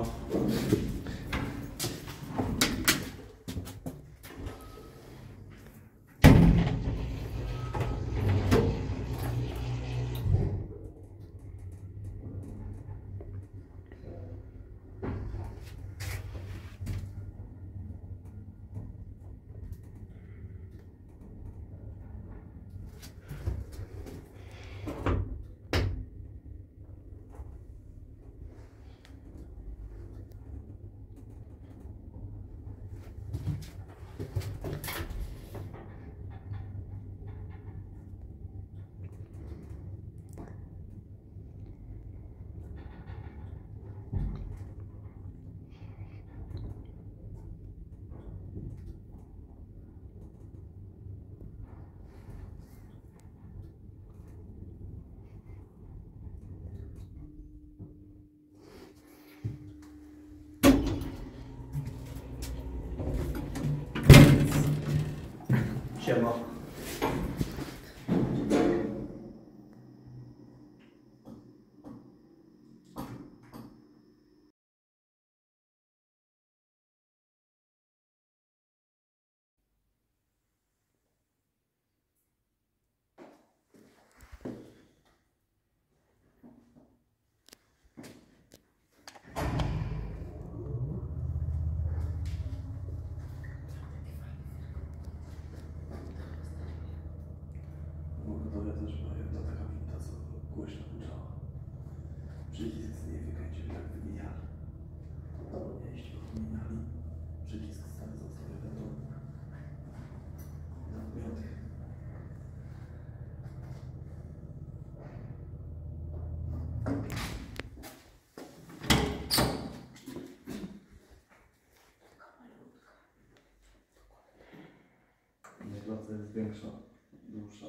lá. Jest większa, dłuższa